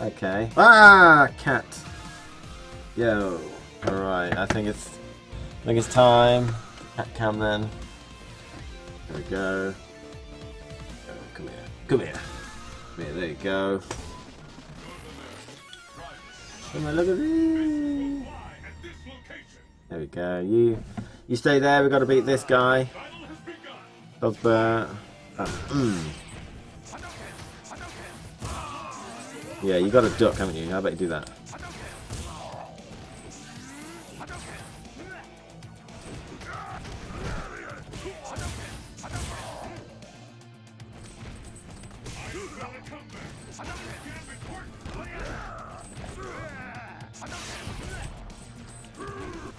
Okay. Ah, cat. Yo. Alright, I think it's I think it's time. Cat cam then. There we go. Oh, come here. Come here. Come here, there you go. Come on, look at this. There we go. You you stay there, we've got to beat this guy. Osbert. Oh. Yeah, you got a duck, haven't you? How about you do that?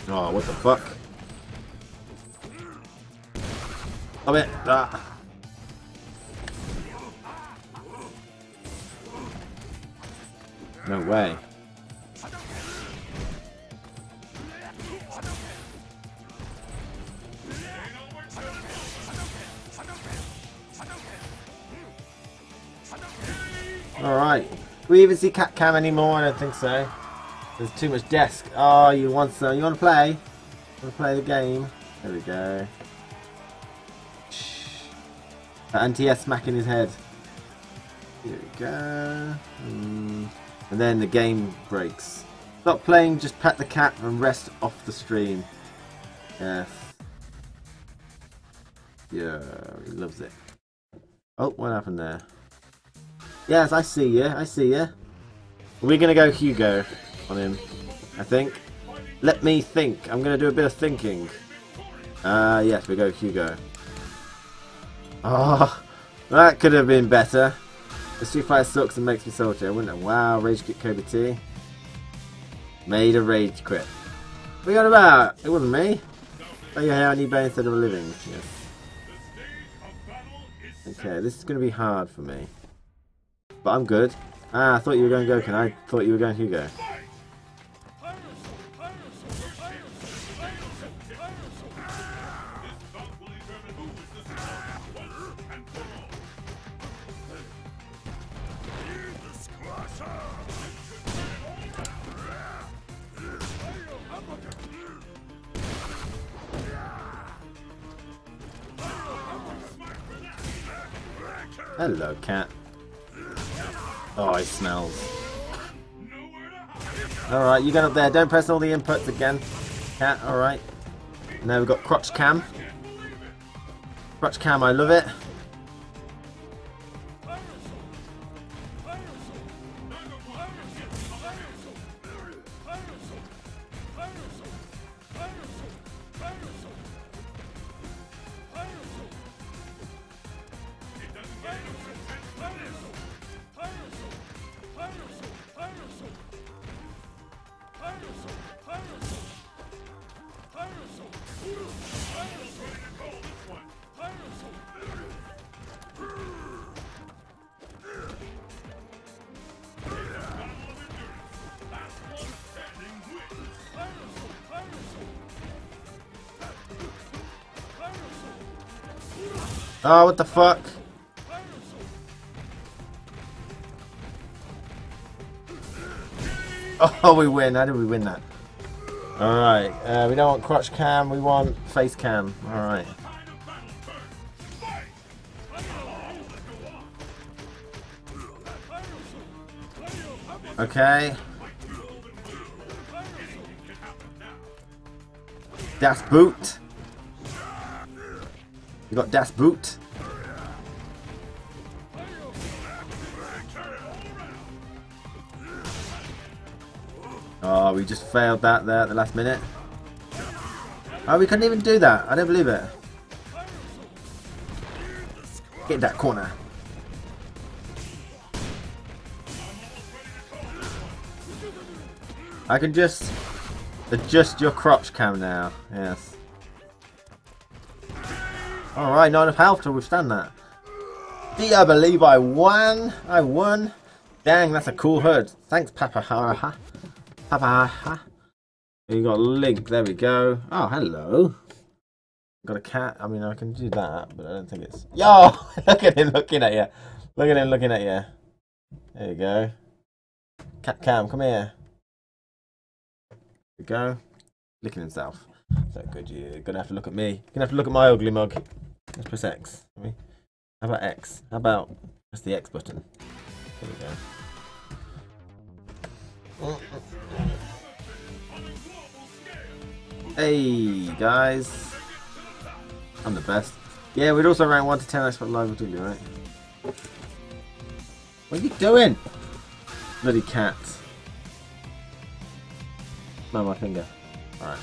Oh, what the fuck? Stop it! Ah. No way. Alright. We even see cat cam anymore? I don't think so. There's too much desk. Oh, you want some? You want to play? Want to play the game? There we go. Anti-S smacking his head. Here we go. Mm. And then the game breaks. Stop playing, just pet the cat and rest off the stream. Yes. Yeah, he loves it. Oh, what happened there? Yes, I see you. I see you. We're gonna go Hugo on him, I think. Let me think. I'm gonna do a bit of thinking. Uh, yes, we go Hugo. Ah, oh, that could have been better. The Street Fighter sucks and makes me salty. I wouldn't. Wow, Rage Quit Kobe T. Made a Rage Quit. What are you about? It wasn't me. Oh yeah, I need bane instead of a living. Yes. Okay, this is going to be hard for me. But I'm good. Ah, I thought you were going Goku. I thought you were going Hugo. Hello, cat. Oh, he smells. Alright, you get up there. Don't press all the inputs again. Cat, alright. Now we've got crotch cam. Crotch cam, I love it. What the fuck? Oh, we win. How did we win that? Alright, uh, we don't want crotch cam, we want face cam. Alright. Okay. Das Boot. You got Das Boot. Failed that there at the last minute. Oh, we couldn't even do that. I don't believe it. Get that corner. I can just adjust your crotch cam now. Yes. Alright, not enough health to withstand that. Do you believe I won? I won. Dang, that's a cool hood. Thanks, Papa Haraha. Papa. You got Link, there we go. Oh, hello. Got a cat. I mean, I can do that, but I don't think it's... Yo! Look at him looking at you. Look at him looking at you. There you go. Cat Cam, come here. There we go. Licking himself. So good, you're gonna have to look at me. You're gonna have to look at my ugly mug. Let's press X. How about X? How about press the X button? There we go. Hey guys, I'm the best. Yeah, we'd also rank 1 to 10 Xbox Live with you, right? What are you doing? Bloody cat. No, my finger. Alright.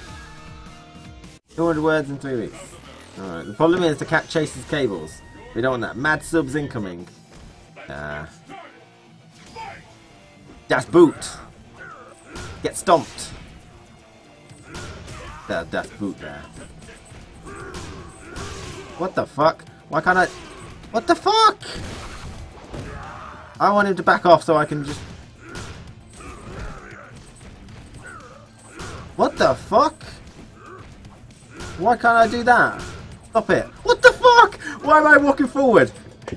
200 words in 3 weeks. Alright, the problem is the cat chases cables. We don't want that. Mad subs incoming. Ah. That's boot. Get stomped. That death boot there. What the fuck? Why can't I... What the fuck? I want him to back off so I can just... What the fuck? Why can't I do that? Stop it. What the fuck? Why am I walking forward?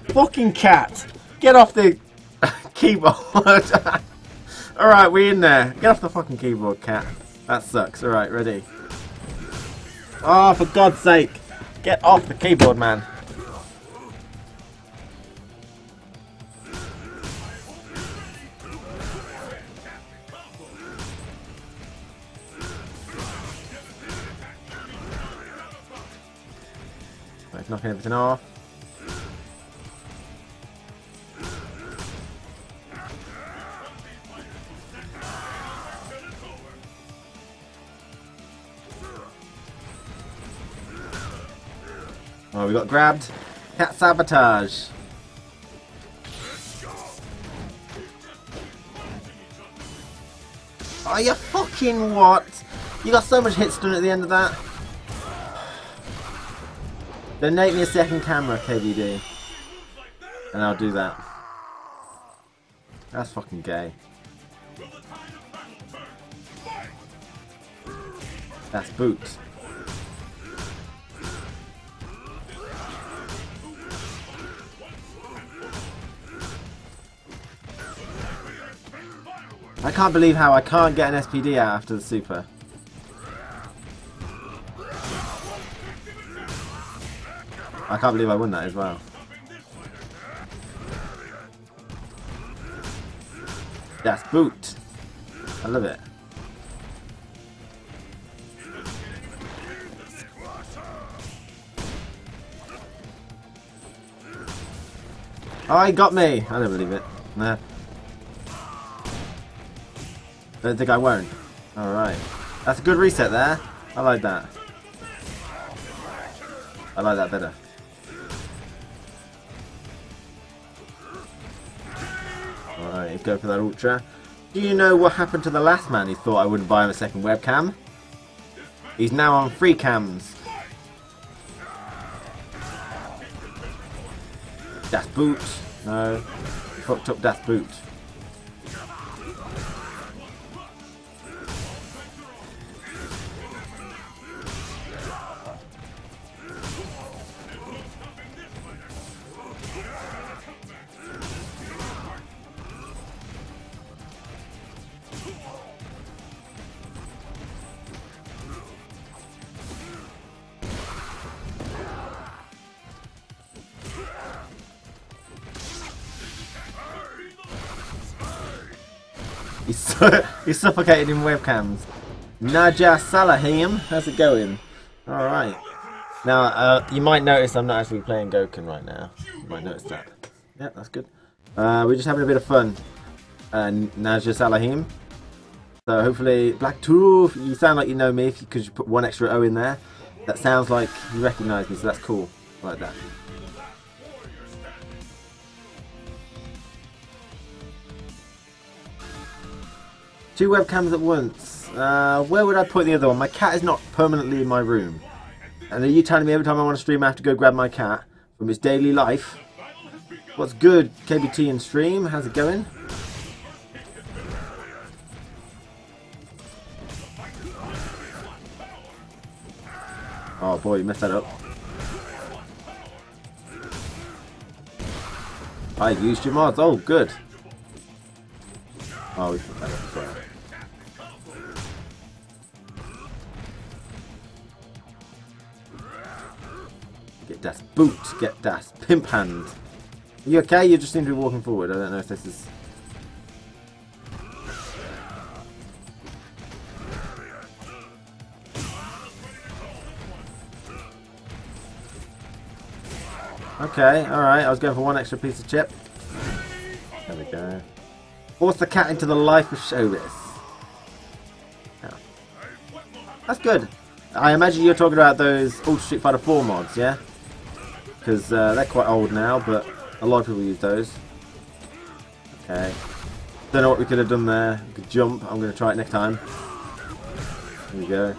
Fucking cat. Get off the keyboard. Alright, we in there. Get off the fucking keyboard, cat. That sucks. Alright, ready. Oh, for God's sake. Get off the keyboard, man. Knocking everything off. We got grabbed. Cat sabotage. Oh, you fucking what? You got so much hits done at the end of that. Donate me a second camera, KVD. And I'll do that. That's fucking gay. That's boots. I can't believe how I can't get an SPD out after the super. I can't believe I won that as well. That's boot. I love it. Oh, he got me! I don't believe it. Nah. Don't think I won't. Alright. That's a good reset there. I like that. I like that better. Alright, go for that ultra. Do you know what happened to the last man who thought I wouldn't buy him a second webcam? He's now on free cams. Das Boot. No. Fucked up Death Boot. He's, he's suffocated in webcams. Naja Salahim, how's it going? Alright. Now, uh, you might notice I'm not actually playing Gouken right now. You might notice that. Yeah, that's good. Uh, we're just having a bit of fun. Uh, Naja Salahim. So hopefully, Black Tooth, you sound like you know me because you put one extra O in there. That sounds like you recognise me, so that's cool. I like that. Two webcams at once. Uh, where would I put the other one? My cat is not permanently in my room. And are you telling me every time I want to stream I have to go grab my cat from his daily life? What's good, KBT and stream? How's it going? Oh boy, you messed that up. I used your mods. Oh, good. Oh, we should better. Sorry. Get that boot. Get that pimp hand. Are you okay? You just seem to be walking forward. I don't know if this is... Okay, alright. I was going for one extra piece of chip. There we go. Force the cat into the life of showbiz. That's good. I imagine you're talking about those Ultra Street Fighter 4 mods, yeah? Because uh, they're quite old now, but a lot of people use those. Okay. Don't know what we could have done there. Jump. I'm going to try it next time. There we go.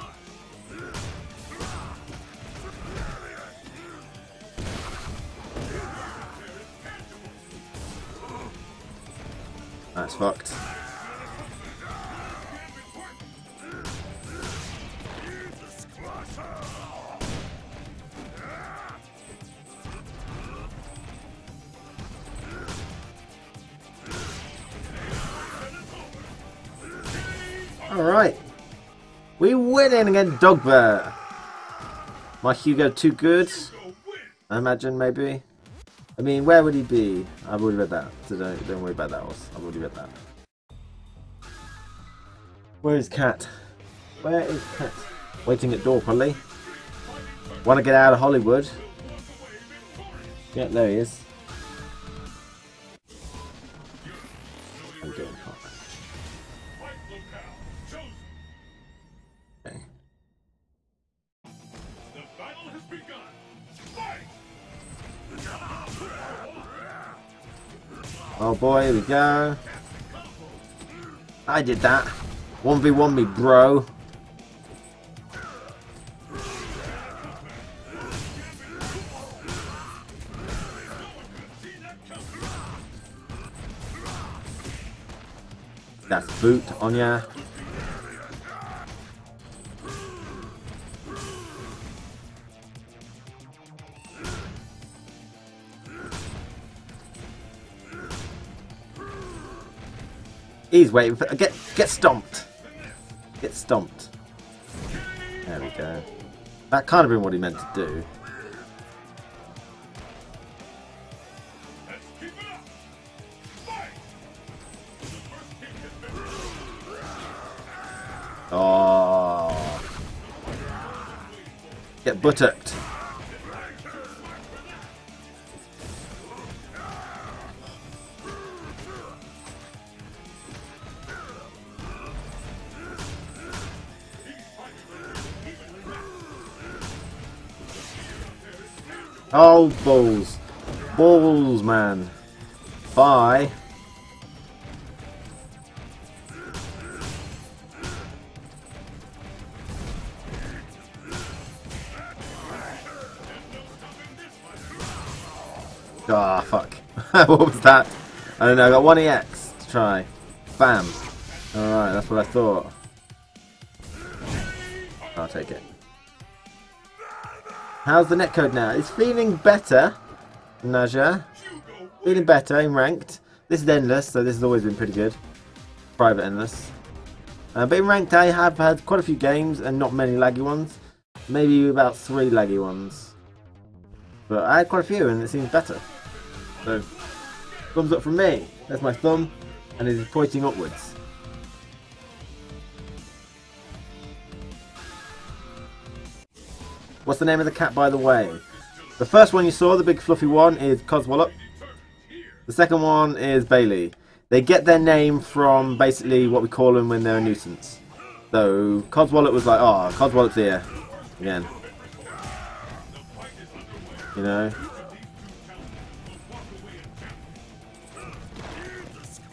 Winning against Dogbear. My Hugo too good? I imagine, maybe. I mean, where would he be? I've already read that, so don't, don't worry about that. I've already read that. Where is Cat? Where is Cat? Waiting at door, probably. Want to get out of Hollywood? Yeah, there he is. Go. I did that. 1v1 me, bro. That's boot on ya. He's waiting for get get stomped. Get stomped. There we go. That kind of been what he meant to do. Oh. Get buttocked. Oh, balls. Balls, man. Bye. Ah, oh, fuck. what was that? I don't know, I got one EX to try. Bam. Alright, that's what I thought. I'll take it. How's the netcode now? It's feeling better, Naja. Feeling better in ranked. This is endless, so this has always been pretty good. Private endless. Uh, but in ranked, I have had quite a few games and not many laggy ones. Maybe about three laggy ones. But I had quite a few and it seems better. So, thumbs up from me. That's my thumb, and it is pointing upwards. What's the name of the cat, by the way? The first one you saw, the big fluffy one, is Codswallop. The second one is Bailey. They get their name from basically what we call them when they're a nuisance. So, Codswallop was like, oh, Codswallop's here. Again. You know?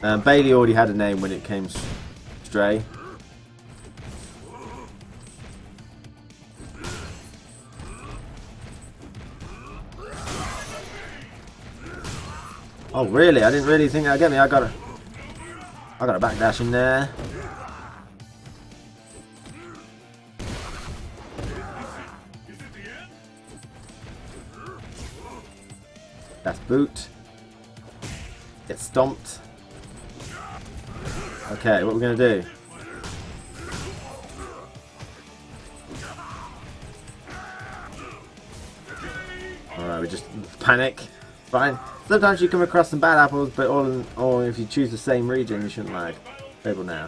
Um, Bailey already had a name when it came stray. Oh really? I didn't really think that'd get me. I got a I got a backdash in there. That's boot. Get stomped. Okay, what we're gonna do? Alright, we just panic. Fine. Sometimes you come across some bad apples, but all in all, if you choose the same region, you shouldn't lag. Able now.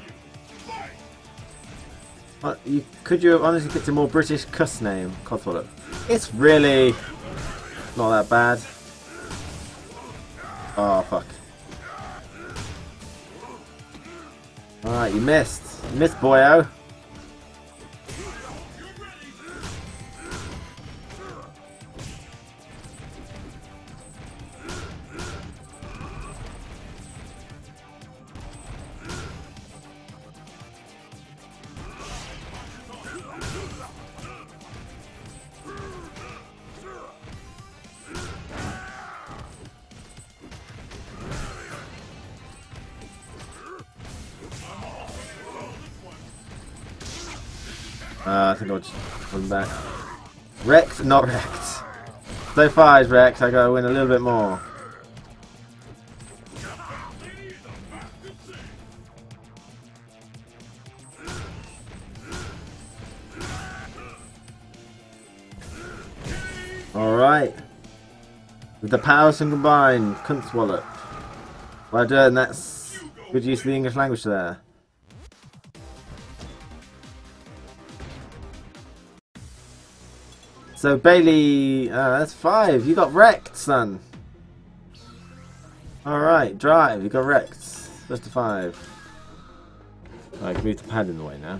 What, you, could you have honestly picked a more British cuss name? Codswallop. It's really not that bad. Oh, fuck. Alright, you missed. You missed, boyo. Not wrecked. So far as I gotta win a little bit more. Alright. With the powers and combined, Kunstwallop. Well done, that's good use of the English language there. So Bailey, uh, that's five. You got wrecked, son. Alright, drive. You got wrecked. Just a five. Alright, move the pad in the way now.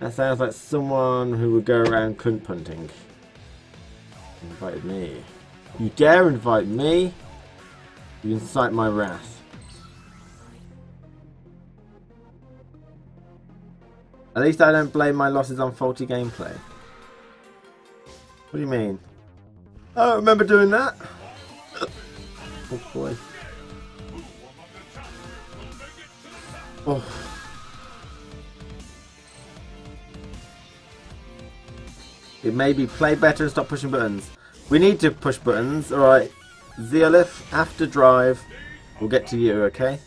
That sounds like someone who would go around cunt punting. Invited me. You dare invite me? You incite my wrath. At least I don't blame my losses on faulty gameplay. What do you mean? I don't remember doing that. Oh boy. Oh. It may be play better and stop pushing buttons. We need to push buttons. Alright. Zeolith, after drive, we'll get to you, okay?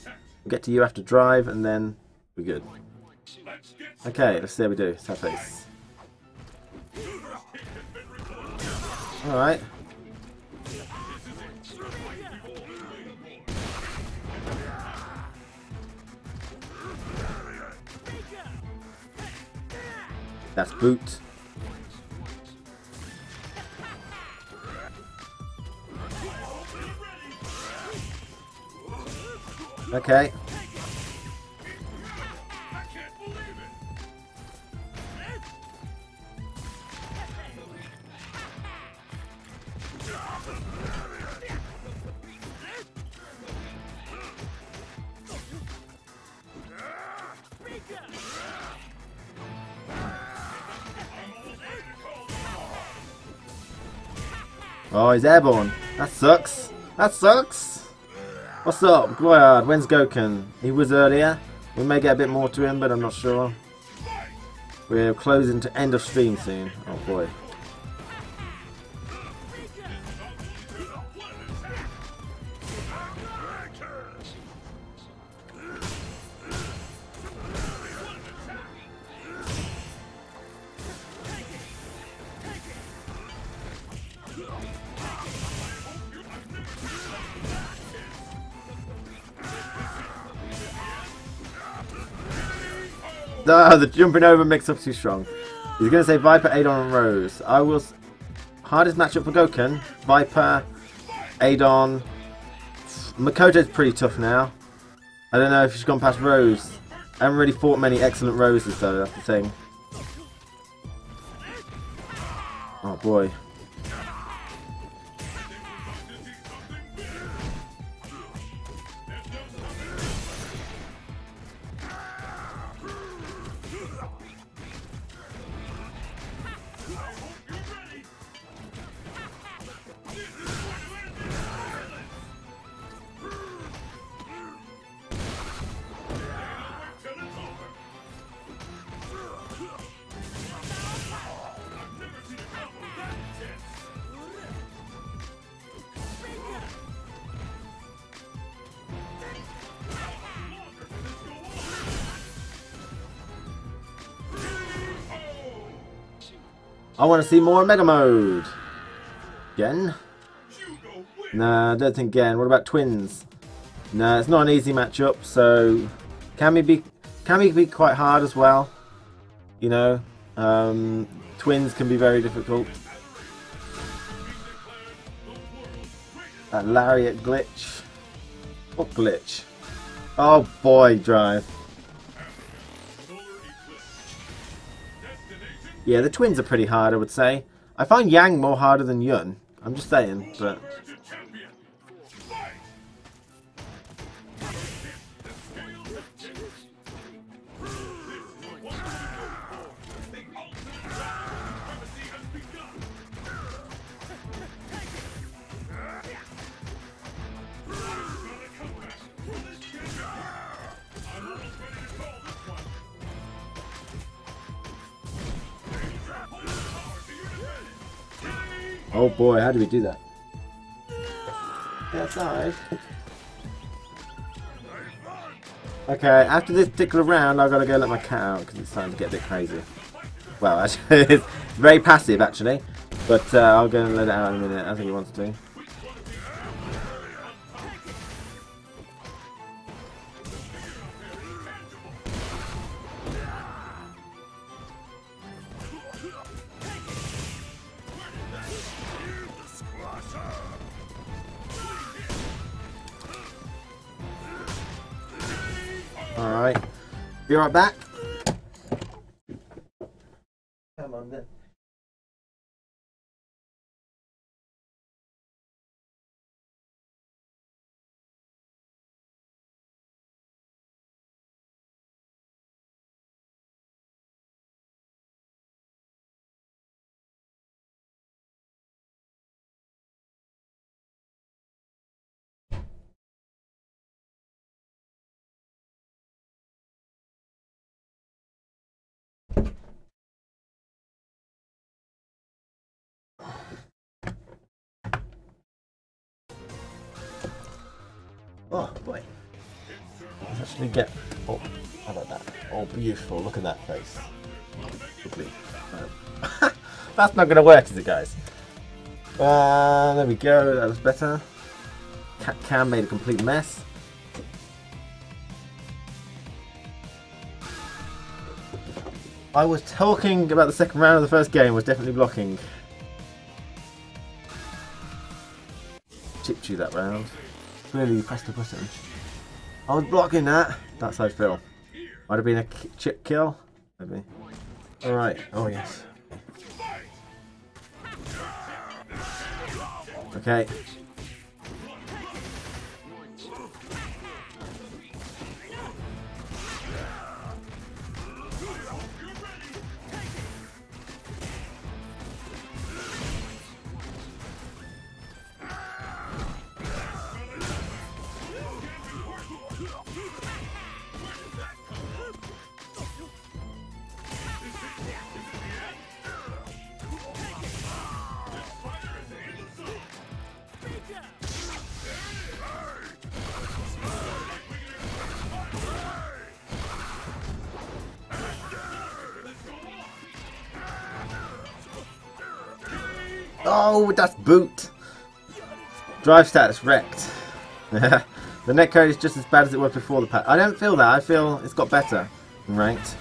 We'll get to you after drive and then we're good. Okay, let's see how we do. Sad face. Alright. That's boot. Okay. Oh, he's airborne. That sucks. That sucks. What's up, Gloyard? When's Gouken? He was earlier. We may get a bit more to him, but I'm not sure. We're closing to end of stream soon. Oh boy. The jumping over mix-up too strong. He's going to say Viper, Adon, and Rose. I will... Hardest matchup for Gouken. Viper, Adon... Makoto's pretty tough now. I don't know if she's gone past Rose. I haven't really fought many excellent Roses though, that's the thing. Oh boy. I want to see more Mega Mode. Again? Nah, don't think again. What about twins? No, it's not an easy matchup, so can we be can we be quite hard as well? You know, um, twins can be very difficult. That lariat glitch. What glitch? Oh boy, drive. Yeah, the twins are pretty hard, I would say. I find Yang more harder than Yun. I'm just saying, but... boy, how do we do that? Get outside. Okay, after this particular round, I've got to go let my cat out because it's starting to get a bit crazy. Well, actually, it's very passive actually, but uh, I'll go and let it out in a minute. I think he wants to. Be right back. Oh boy. Let's actually get. Oh, how about that? Oh, beautiful. Look at that face. Um, That's not going to work, is it, guys? Uh, there we go. That was better. Cat Cam made a complete mess. I was talking about the second round of the first game was definitely blocking. Chipped you that round. Clearly you pressed the button. I was blocking that. That's how I feel. Might have been a chip kill. Maybe. Alright. Oh yes. Okay. That's boot. Drive status wrecked. the netcode is just as bad as it was before the patch. I don't feel that. I feel it's got better ranked.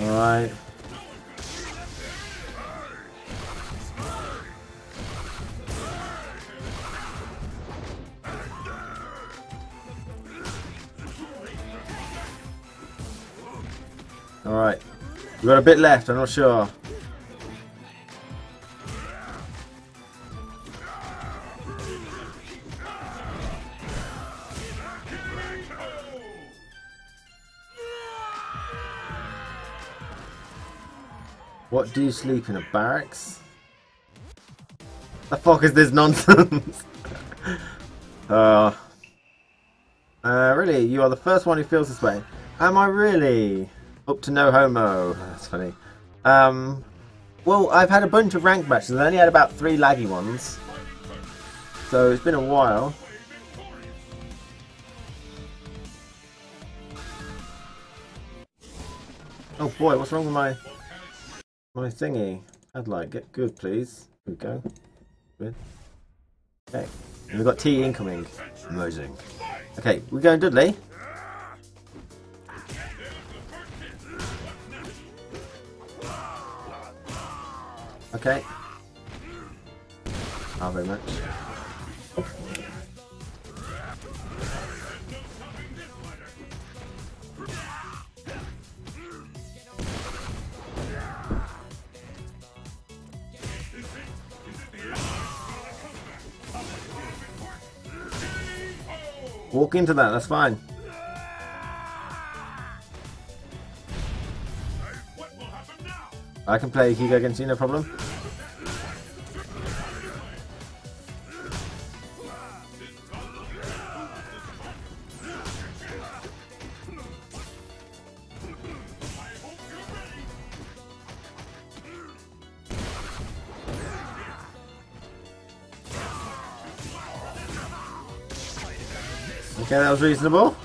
Alright. Alright. We've got a bit left, I'm not sure. What do you sleep in a barracks? The fuck is this nonsense? uh, uh, really? You are the first one who feels this way. Am I really? Up to no homo. That's funny. Um, well, I've had a bunch of ranked matches. I only had about three laggy ones. So it's been a while. Oh boy, what's wrong with my my thingy? I'd like get good please. Here we go. Good. Okay. And we've got T incoming. Amazing. Okay, we're going Dudley. Okay. Not very much. Walk into that, that's fine. I can play Hugo against you, no problem. Okay, that was reasonable.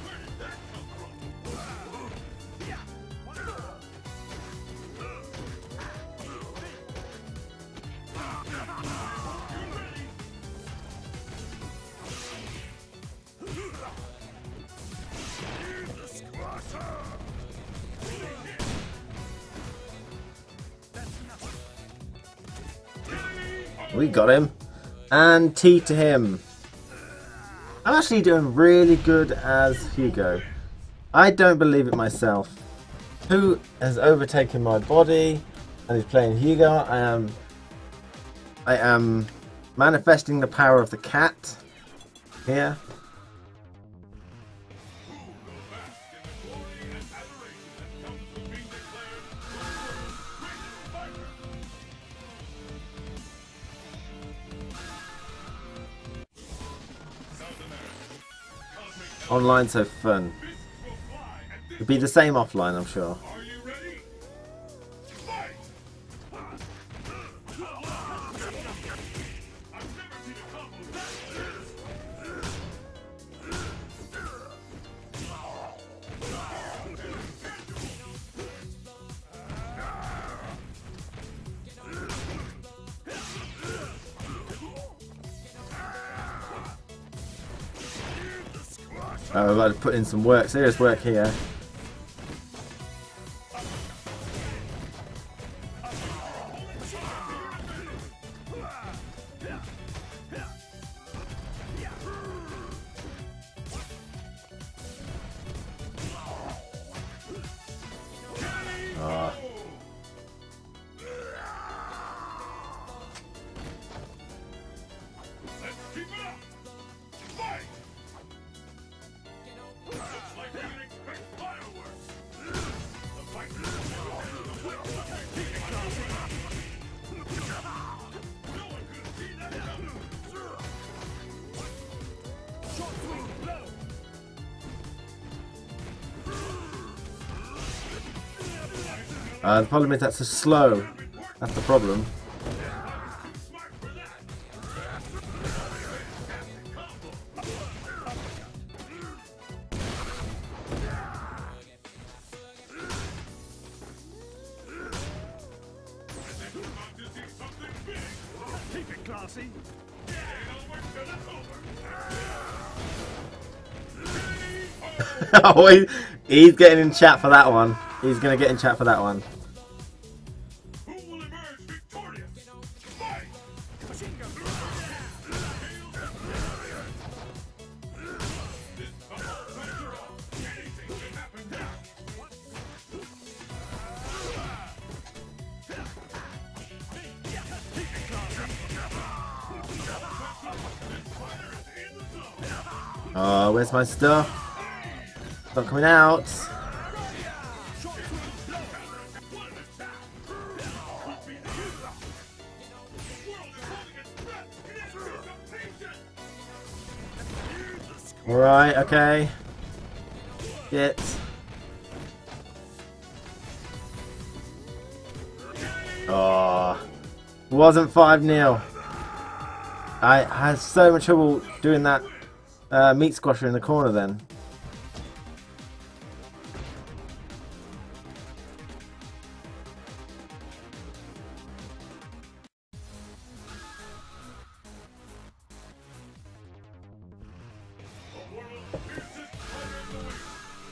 And T to him. I'm actually doing really good as Hugo. I don't believe it myself. Who has overtaken my body and is playing Hugo? I am I am manifesting the power of the cat here. Online so fun. It'd be the same offline, I'm sure. Put in some work, serious work here. The problem is that's a slow. That's the problem. Oh, he's getting in chat for that one. He's gonna get in chat for that one. My stuff? Not coming out. Alright, okay. Get. Oh, wasn't 5 0. I had so much trouble doing that uh, meat squasher in the corner then.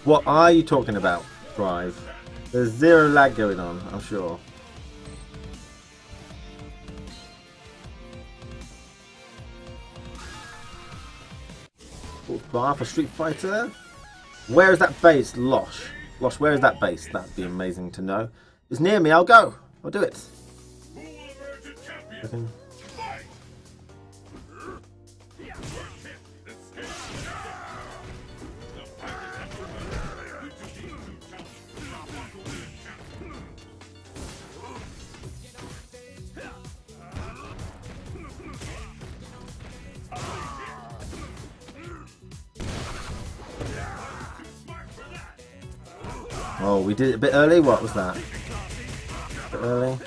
What are you talking about, Drive? There's zero lag going on, I'm sure. Bar for Street Fighter. Where is that base? Losh. Losh, where is that base? That'd be amazing to know. It's near me, I'll go. I'll do it. Oh, we did it a bit early? What was that? Early?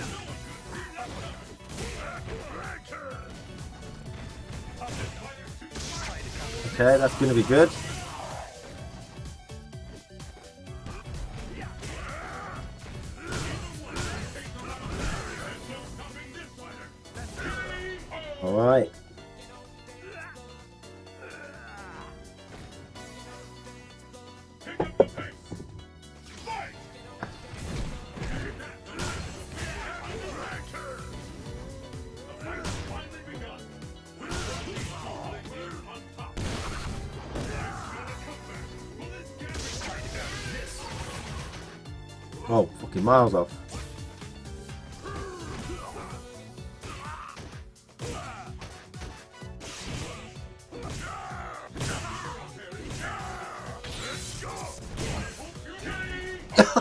Okay, that's going to be good. Miles off.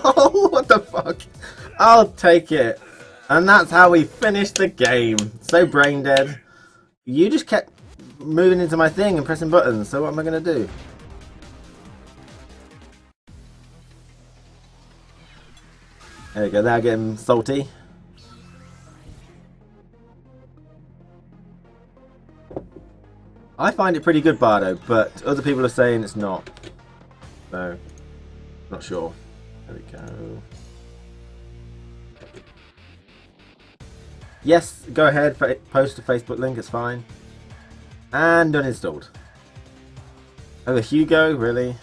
Oh, what the fuck? I'll take it. And that's how we finish the game. So brain dead. You just kept moving into my thing and pressing buttons, so what am I going to do? There we go, now getting salty. I find it pretty good, Bardo, but other people are saying it's not. So, not sure. There we go. Yes, go ahead, post a Facebook link, it's fine. And uninstalled. Oh, the Hugo, really?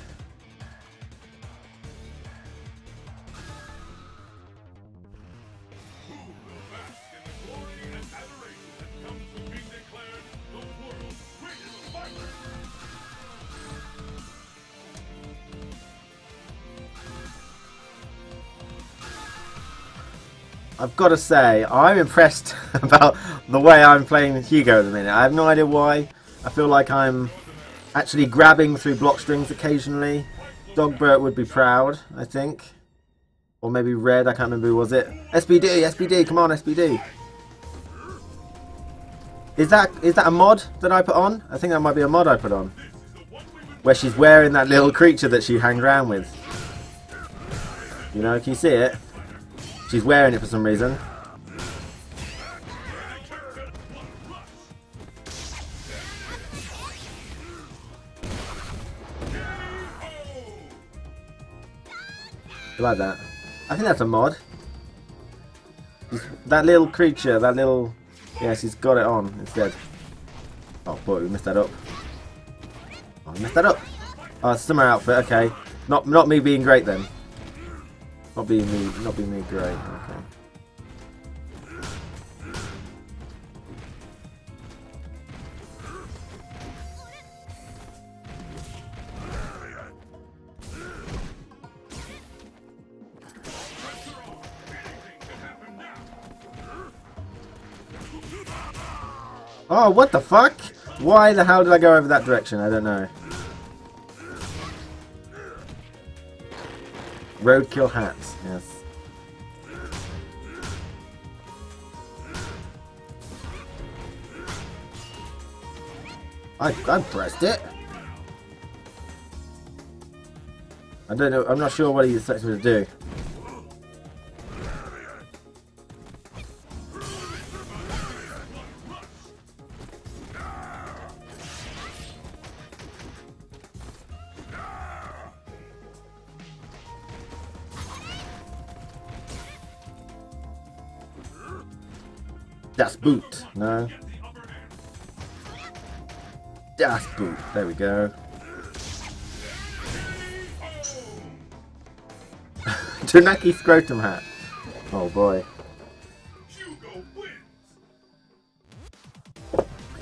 I've got to say, I'm impressed about the way I'm playing Hugo at the minute. I have no idea why. I feel like I'm actually grabbing through block strings occasionally. Dogbert would be proud, I think. Or maybe Red, I can't remember who was it. SPD, SPD, come on SPD. Is that is that a mod that I put on? I think that might be a mod I put on. Where she's wearing that little creature that she hangs around with. You know, can you see it? She's wearing it for some reason. I like that. I think that's a mod. That little creature, that little... Yeah, she's got it on instead. Oh boy, we messed that up. Oh, we messed that up. Oh, summer outfit, okay. Not not me being great then. Not being me, not being me great, okay. Oh, what the fuck? Why the hell did I go over that direction? I don't know. Roadkill hats, yes. I, I pressed it. I don't know, I'm not sure what he expects me to do. Das boot. No. Das boot. There we go. Tanuki scrotum hat. Oh boy.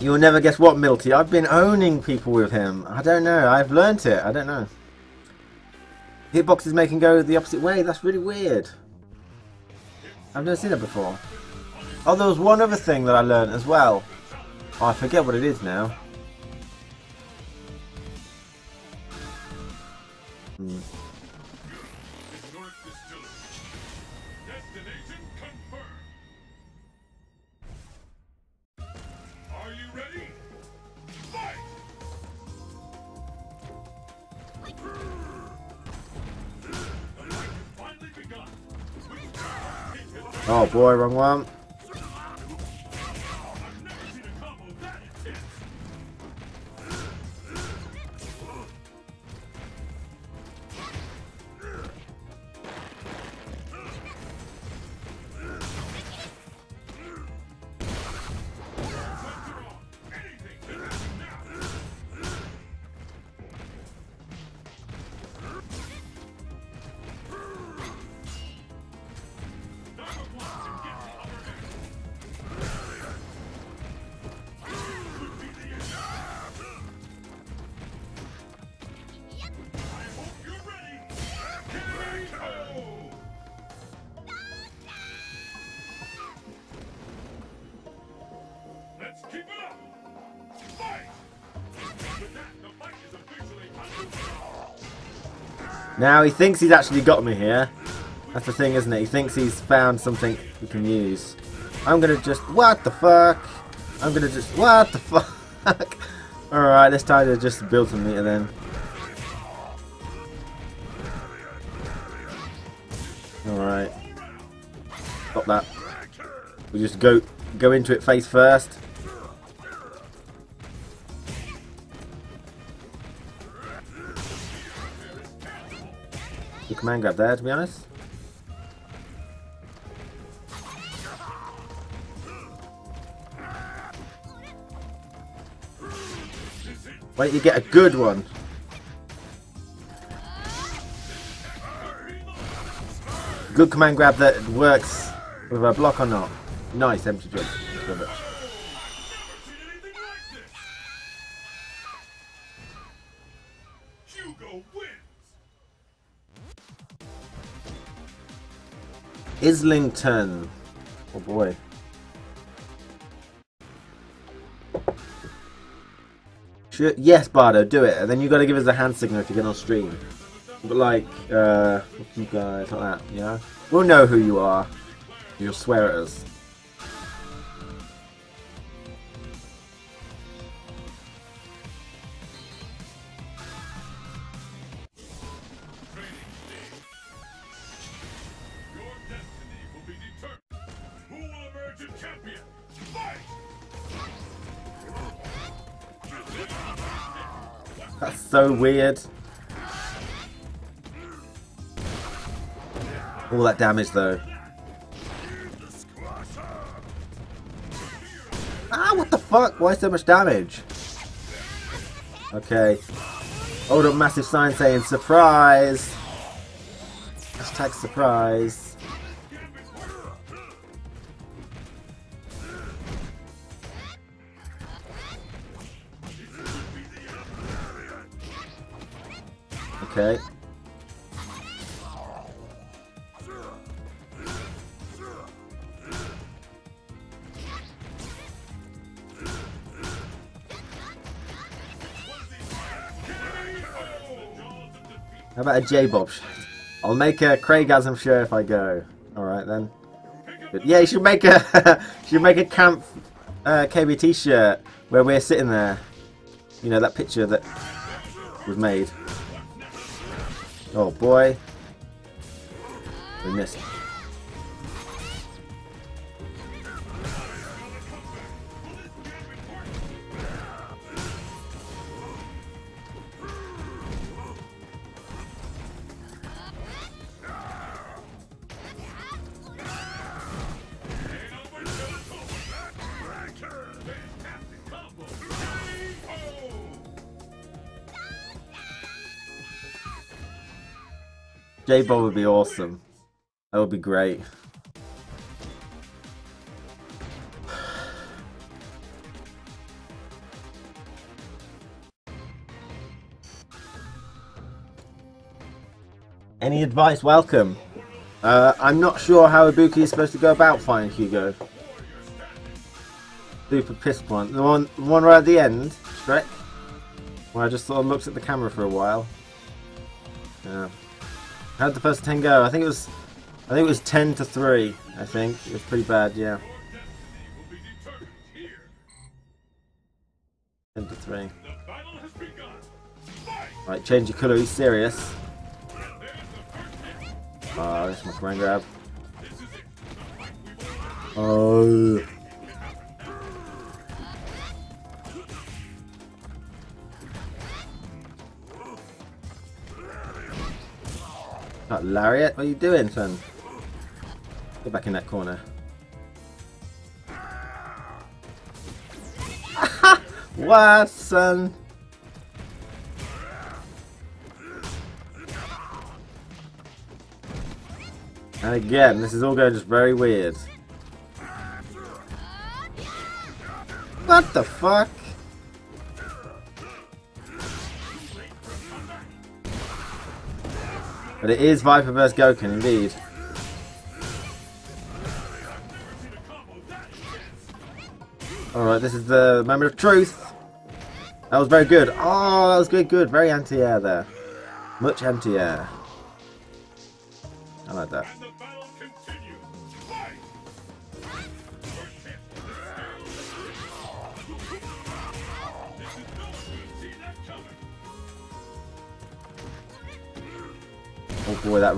You'll never guess what, Milty. I've been owning people with him. I don't know. I've learnt it. I don't know. Hitboxes make him go the opposite way. That's really weird. I've never seen that before. Oh, there was one other thing that I learned as well. Oh, I forget what it is now. Hmm. Oh boy, wrong one. Now he thinks he's actually got me here. That's the thing, isn't it? He thinks he's found something he can use. I'm gonna just... What the fuck? I'm gonna just... What the fuck? Alright, this time to just build a meter then. Alright. Stop that. We just go go into it face first. Command grab there, to be honest. Wait, you get a good one. Good command grab that works with a block or not. Nice, empty jump. Islington. Oh boy. Sure. Yes, Bardo, do it. And then you got to give us a hand signal if you get on stream. But like, uh, you guys like that, you know? We'll know who you are. You'll swear at us. So weird. All that damage though. Ah, what the fuck? Why so much damage? Okay. Hold up massive sign saying surprise. Hashtag surprise. J-Bob? I'll make a Craigasm shirt if I go. Alright then. But yeah, you should make a should make a camp uh, KBT shirt where we're sitting there. You know that picture that was made. Oh boy. We missed. J-Ball would be awesome. That would be great. Any advice? Welcome. Uh, I'm not sure how Ibuki is supposed to go about finding Hugo. Super piss one. The one, the one right at the end, Shrek. Where I just sort of looked at the camera for a while. Yeah. How'd the first 10 go? I think it was I think it was 10 to 3, I think. It was pretty bad, yeah. will be determined here. 10 to 3. The battle has begun. Fight! Right, change your colour, he's serious. Oh, this is my command grab. Oh. Lariat, what are you doing, son? Get back in that corner. what, son? And again, this is all going just very weird. What the fuck? But it is Viper vs Gouken, indeed. Alright, this is the moment of truth. That was very good. Oh, that was good, good. Very anti-air there. Much anti-air.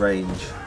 Range.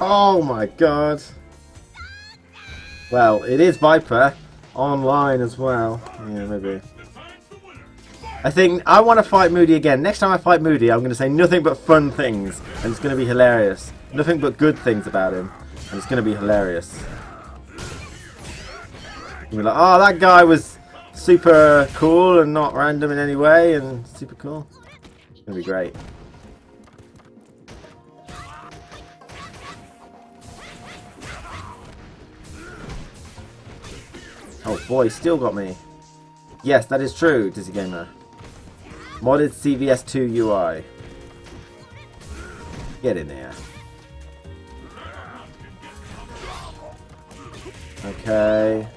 Oh my god. Well, it is Viper. Online as well. Yeah, maybe. I think I want to fight Moody again. Next time I fight Moody, I'm going to say nothing but fun things, and it's going to be hilarious. Nothing but good things about him, and it's going to be hilarious. You'll be like, oh, that guy was super cool and not random in any way, and super cool. It's going to be great. Boy, still got me. Yes, that is true, Dizzy Gamer. Modded CVS2 UI. Get in there. Okay.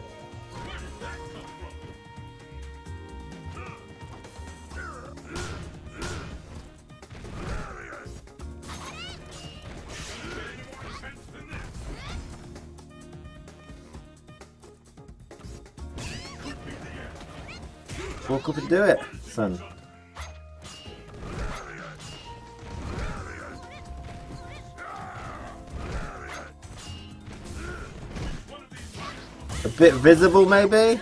Walk up and do it, son. A bit visible, maybe?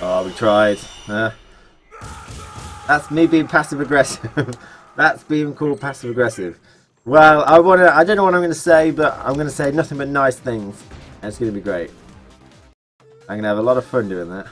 Oh, we tried. Huh? That's me being passive aggressive. That's being called passive aggressive. Well, I wanna. I don't know what I'm gonna say, but I'm gonna say nothing but nice things, and it's gonna be great. I'm gonna have a lot of fun doing that.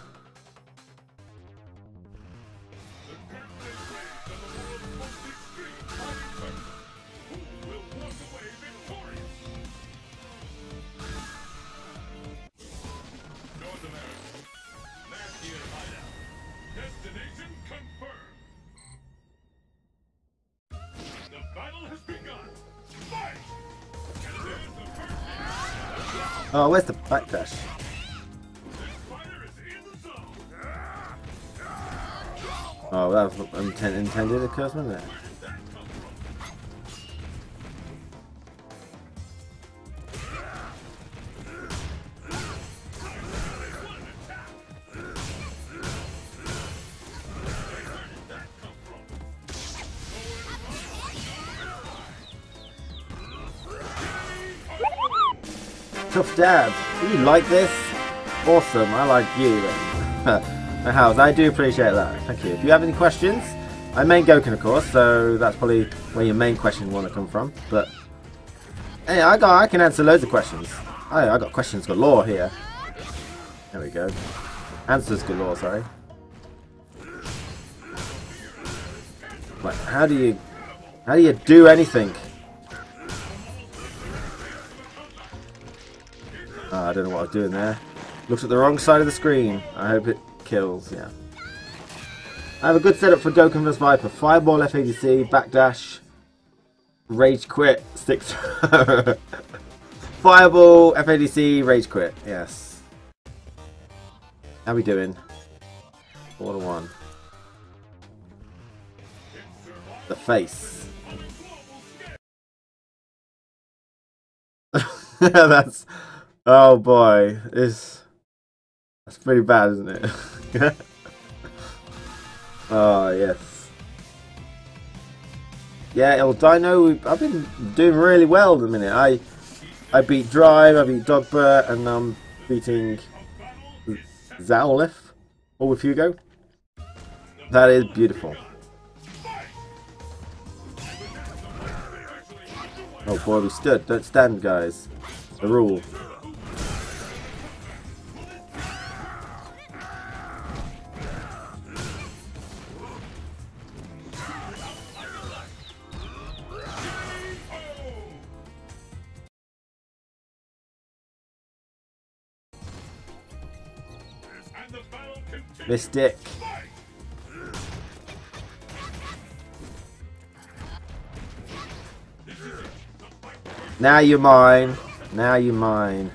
Intended? Tough dad. You like this? Awesome. I like you. House. I do appreciate that. Thank you. If you have any questions, I main Gouken, of course, so that's probably where your main question want to come from. But hey, I got I can answer loads of questions. I I got questions galore here. There we go. Answers galore. Sorry. Like, how do you how do you do anything? Oh, I don't know what I was doing there. Looked at the wrong side of the screen. I hope it kills, yeah. I have a good setup for Gouken vs Viper. Fireball FADC, backdash, rage quit, six. Fireball, FADC, rage quit, yes. How we doing? Four to one. The face. That's Oh boy, it's that's pretty bad, isn't it? oh yes. Yeah, El Dino, I've been doing really well at the minute. I I beat Drive, I beat Dogbert, and I'm beating Zowlif, all with Hugo. That is beautiful. Oh boy, we stood. Don't stand, guys. The rule. Continues. Mystic. Now you're mine. Now you're mine.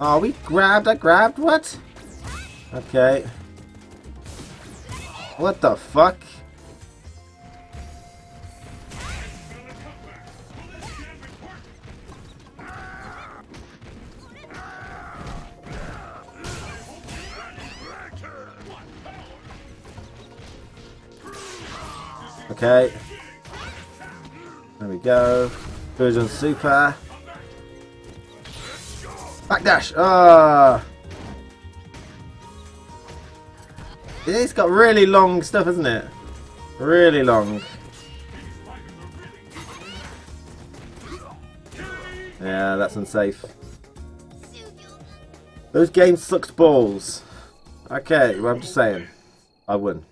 Oh, we grabbed. I grabbed. What? Okay. What the fuck? Okay. There we go. Version super. Backdash. Ah. It's got really long stuff, isn't it? Really long. Yeah, that's unsafe. Those games sucked balls. Okay, well, I'm just saying. I won.